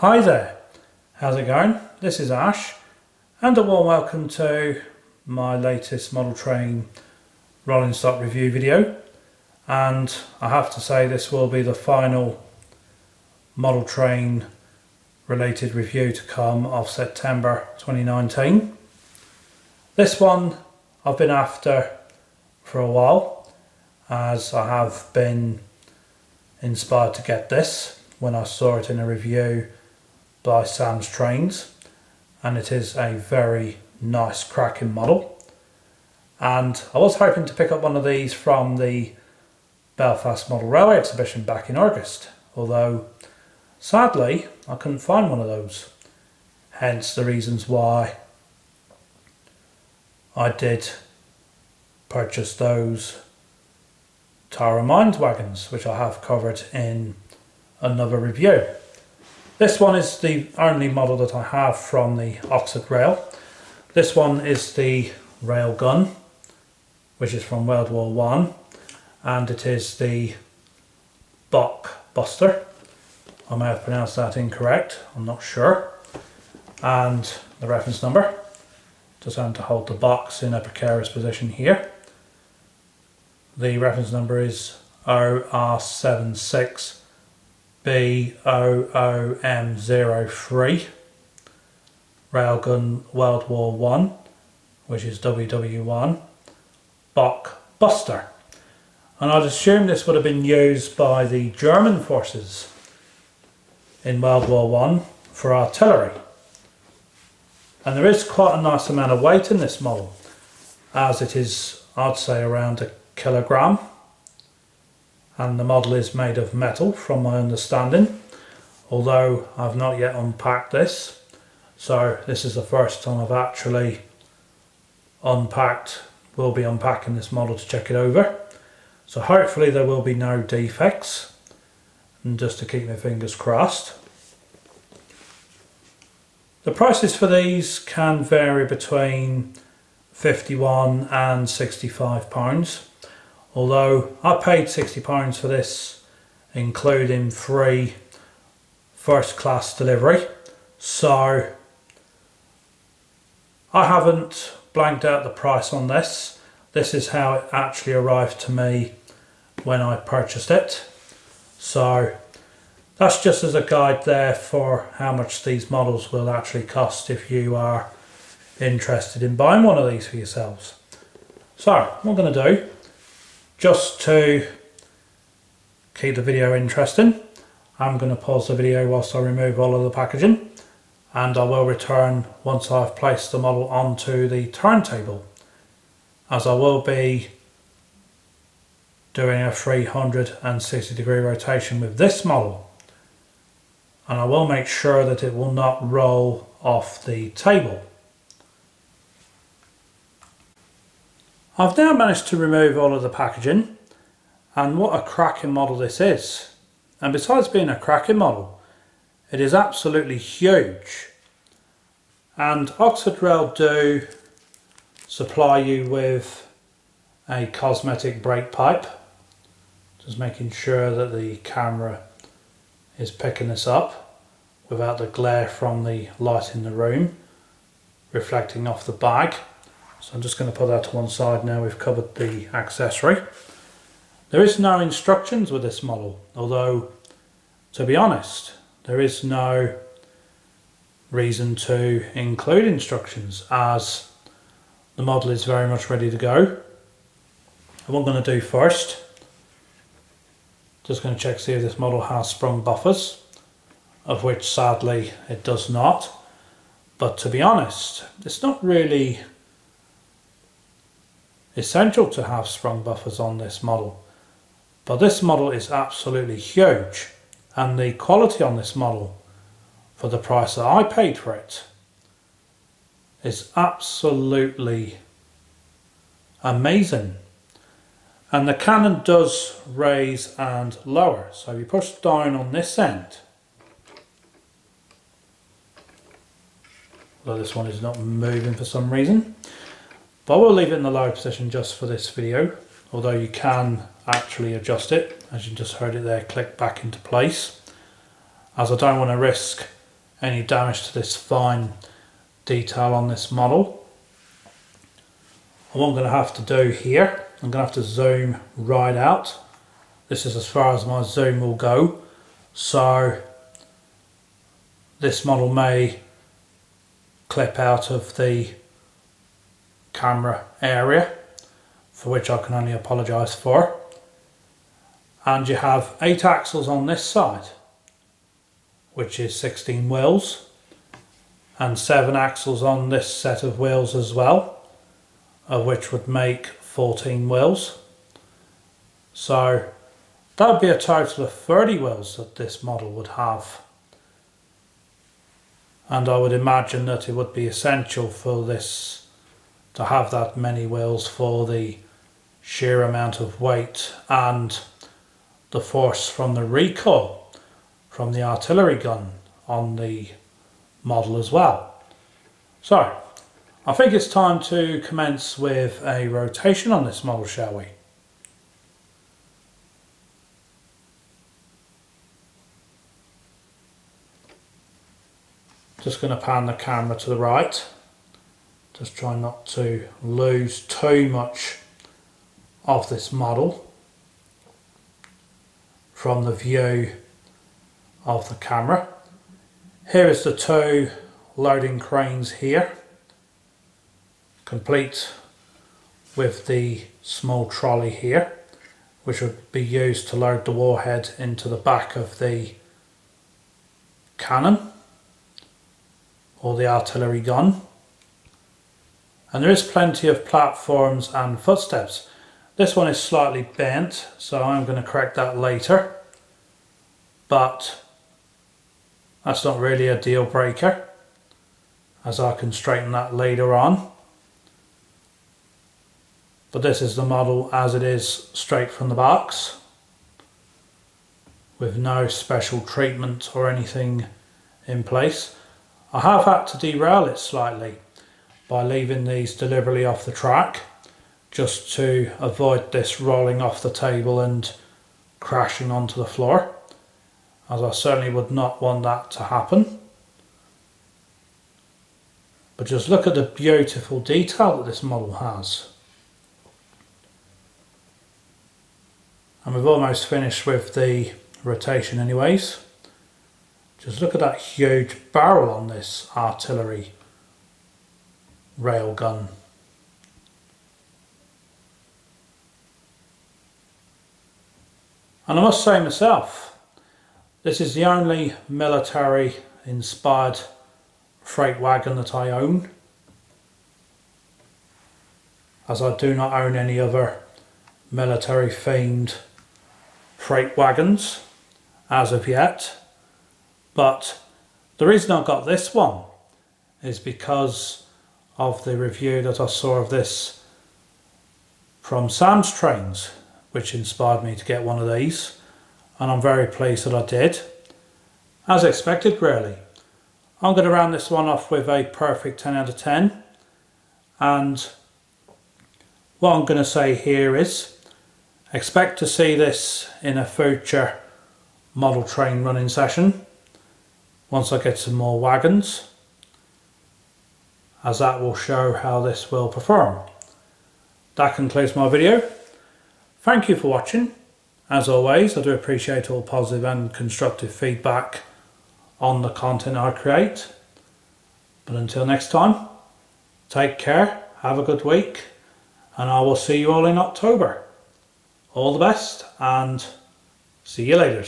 Hi there, how's it going? This is Ash and a warm welcome to my latest model train rolling stock review video and I have to say this will be the final model train related review to come of September 2019. This one I've been after for a while as I have been inspired to get this when I saw it in a review by Sam's Trains and it is a very nice cracking model and I was hoping to pick up one of these from the Belfast Model Railway exhibition back in August although sadly I couldn't find one of those hence the reasons why I did purchase those Tara Mines wagons which I have covered in another review. This one is the only model that I have from the Oxford Rail. This one is the rail gun, which is from World War One, and it is the Bock Buster. I may have pronounced that incorrect, I'm not sure. And the reference number, just having to hold the box in a precarious position here. The reference number is OR76 B00M03 Railgun World War One, which is WW1 Bock Buster. And I'd assume this would have been used by the German forces in World War One for artillery. And there is quite a nice amount of weight in this model, as it is, I'd say, around a kilogram and the model is made of metal from my understanding although I've not yet unpacked this. So this is the first time I've actually unpacked we'll be unpacking this model to check it over. So hopefully there will be no defects. And just to keep my fingers crossed. The prices for these can vary between 51 and 65 pounds although I paid £60 for this including free first class delivery. So I haven't blanked out the price on this. This is how it actually arrived to me when I purchased it. So that's just as a guide there for how much these models will actually cost if you are interested in buying one of these for yourselves. So what I'm going to do just to keep the video interesting I'm going to pause the video whilst I remove all of the packaging and I will return once I've placed the model onto the turntable as I will be doing a 360 degree rotation with this model and I will make sure that it will not roll off the table. I've now managed to remove all of the packaging and what a cracking model this is. And besides being a cracking model, it is absolutely huge. And Oxford Rail do supply you with a cosmetic brake pipe. Just making sure that the camera is picking this up without the glare from the light in the room reflecting off the bag. So I'm just going to put that to one side now we've covered the accessory. There is no instructions with this model, although to be honest, there is no reason to include instructions as the model is very much ready to go. And what I'm going to do first, just going to check see if this model has sprung buffers, of which sadly it does not. But to be honest, it's not really essential to have sprung buffers on this model. But this model is absolutely huge and the quality on this model for the price that I paid for it is absolutely amazing. And the cannon does raise and lower. So if you push down on this end, although this one is not moving for some reason, but we'll leave it in the lower position just for this video, although you can actually adjust it, as you just heard it there click back into place, as I don't want to risk any damage to this fine detail on this model. what I'm going to have to do here, I'm going to have to zoom right out. This is as far as my zoom will go. So this model may clip out of the camera area for which I can only apologise for. And you have 8 axles on this side which is 16 wheels and 7 axles on this set of wheels as well of which would make 14 wheels. So that would be a total of 30 wheels that this model would have. And I would imagine that it would be essential for this to have that many wheels for the sheer amount of weight and the force from the recoil from the artillery gun on the model as well. So I think it's time to commence with a rotation on this model shall we? Just going to pan the camera to the right. Just try not to lose too much of this model from the view of the camera. Here is the two loading cranes here, complete with the small trolley here, which would be used to load the warhead into the back of the cannon or the artillery gun. And there is plenty of platforms and footsteps. This one is slightly bent, so I'm going to correct that later. But that's not really a deal breaker, as I can straighten that later on. But this is the model as it is straight from the box, with no special treatment or anything in place. I have had to derail it slightly by leaving these deliberately off the track just to avoid this rolling off the table and crashing onto the floor as I certainly would not want that to happen. But just look at the beautiful detail that this model has. And we've almost finished with the rotation anyways. Just look at that huge barrel on this artillery railgun. And I must say myself, this is the only military inspired freight wagon that I own as I do not own any other military themed freight wagons as of yet but the reason I got this one is because of the review that I saw of this from Sam's Trains, which inspired me to get one of these. And I'm very pleased that I did. As expected, really. I'm going to round this one off with a perfect 10 out of 10. And what I'm going to say here is, expect to see this in a future model train running session once I get some more wagons as that will show how this will perform. That concludes my video. Thank you for watching. As always, I do appreciate all positive and constructive feedback on the content I create. But until next time, take care, have a good week, and I will see you all in October. All the best, and see you later.